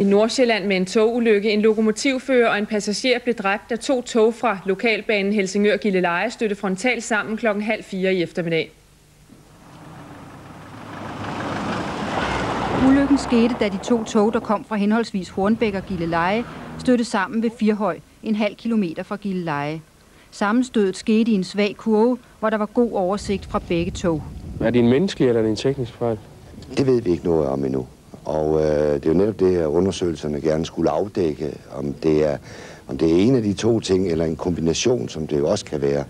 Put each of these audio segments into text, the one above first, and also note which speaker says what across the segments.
Speaker 1: I Nordsjælland med en togulykke. En lokomotivfører og en passager blev dræbt, da to tog fra lokalbanen Helsingør Gilleleje støtte frontalt sammen klokken halv fire i eftermiddag.
Speaker 2: Ulykken skete, da de to tog, der kom fra henholdsvis Hornbæk og Gilleleje, støtte sammen ved Firhøj, en halv kilometer fra Gilleleje. Sammenstødet skete i en svag kurve, hvor der var god oversigt fra begge tog.
Speaker 3: Er det en menneskelig eller en teknisk fejl?
Speaker 4: Det ved vi ikke noget om endnu. Og øh, det er jo netop det, her undersøgelserne gerne skulle afdække, om det, er, om det er en af de to ting, eller en kombination, som det jo også kan være.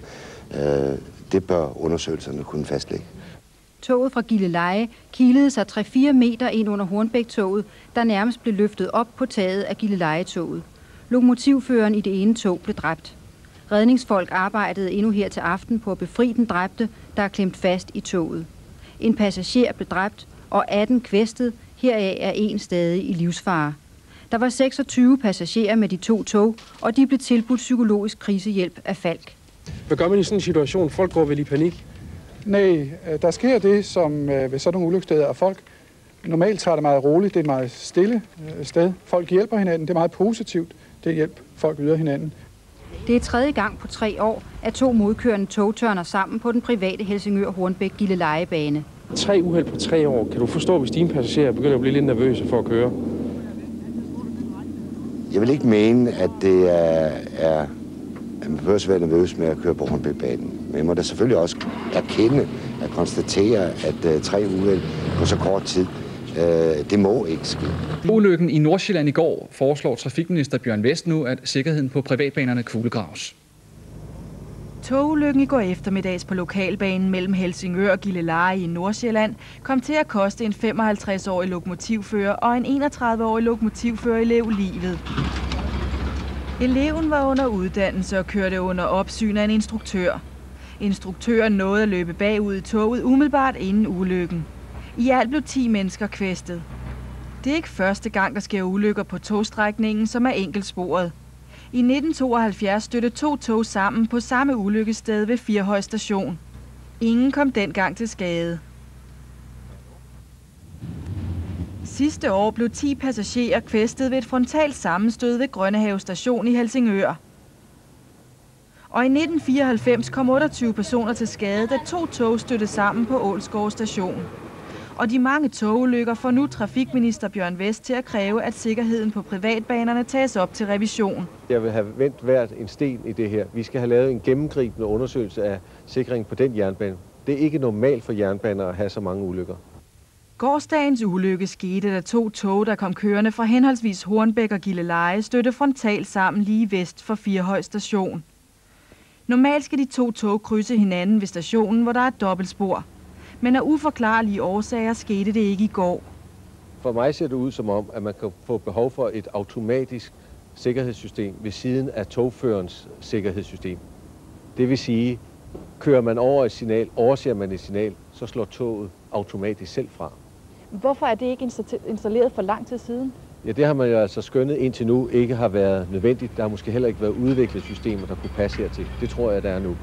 Speaker 4: Øh, det bør undersøgelserne kunne fastlægge.
Speaker 2: Toget fra Gilleleje kilede sig 3-4 meter ind under Hornbæk-toget, der nærmest blev løftet op på taget af Gilleleje-toget. Lokomotivføreren i det ene tog blev dræbt. Redningsfolk arbejdede endnu her til aften på at befri den dræbte, der er klemt fast i toget. En passager blev dræbt, og 18 kvæstet, heraf er en stadig i livsfare. Der var 26 passagerer med de to tog, og de blev tilbudt psykologisk krisehjælp af Falk.
Speaker 3: Hvad gør man i sådan en situation? Folk går vel i panik?
Speaker 5: Nej, øh, der sker det, som øh, ved sådan nogle ulykkessteder, at folk normalt tager det meget roligt. Det er et meget stille øh, sted. Folk hjælper hinanden. Det er meget positivt, det hjælp, folk yder hinanden.
Speaker 2: Det er tredje gang på tre år, at to modkørende tog tørner sammen på den private Helsingør Hornbæk Gillelejebane.
Speaker 3: Tre uheld på tre år. Kan du forstå, hvis dine passagerer begynder at blive lidt nervøse for at køre?
Speaker 4: Jeg vil ikke mene, at det er, er at man behøver være nervøs med at køre på Hornbækbanen. Men jeg må da selvfølgelig også erkende at konstatere, at uh, tre uheld på så kort tid, uh, det må ikke ske.
Speaker 6: Ulykken i Nordsjælland i går foreslår trafikminister Bjørn Vest nu, at sikkerheden på privatbanerne kuglegraves.
Speaker 7: Togulykken i går eftermiddags på lokalbanen mellem Helsingør og Gilleleje i Nordsjælland kom til at koste en 55-årig lokomotivfører og en 31-årig lokomotivførerelev livet. Eleven var under uddannelse og kørte under opsyn af en instruktør. Instruktøren nåede at løbe bagud i toget umiddelbart inden ulykken. I alt blev 10 mennesker kvæstet. Det er ikke første gang, der sker ulykker på togstrækningen, som er enkeltsporet. I 1972 støtte to tog sammen på samme ulykkested ved Firhøj station. Ingen kom dengang til skade. Sidste år blev 10 passagerer kvæstet ved et frontalt sammenstød ved Grønnehave station i Helsingør. Og i 1994 kom 28 personer til skade, da to tog støttede sammen på Ålsgård station. Og de mange togulykker får nu trafikminister Bjørn Vest til at kræve, at sikkerheden på privatbanerne tages op til revision.
Speaker 8: Jeg vil have vendt hvert en sten i det her. Vi skal have lavet en gennemgribende undersøgelse af sikringen på den jernbane. Det er ikke normalt for jernbaner at have så mange ulykker.
Speaker 7: Gårdsdagens ulykke skete, da to tog, der kom kørende fra henholdsvis Hornbæk og Gilleleje, støtte frontalt sammen lige vest for Firhøj station. Normalt skal de to tog krydse hinanden ved stationen, hvor der er dobbeltspor. Men af uforklarlige årsager skete det ikke i går.
Speaker 8: For mig ser det ud som om, at man kan få behov for et automatisk sikkerhedssystem ved siden af togførens sikkerhedssystem. Det vil sige, kører man over et signal, overser man et signal, så slår toget automatisk selv fra.
Speaker 9: Hvorfor er det ikke installeret for lang tid siden?
Speaker 8: Ja, det har man jo altså skønnet indtil nu ikke har været nødvendigt. Der har måske heller ikke været udviklet systemer, der kunne passe hertil. Det tror jeg, der er nu.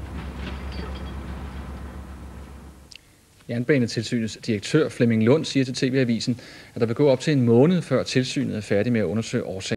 Speaker 6: Jernbanetilsynets direktør Flemming Lund siger til TV-avisen, at der vil gå op til en måned, før tilsynet er færdig med at undersøge årsagen.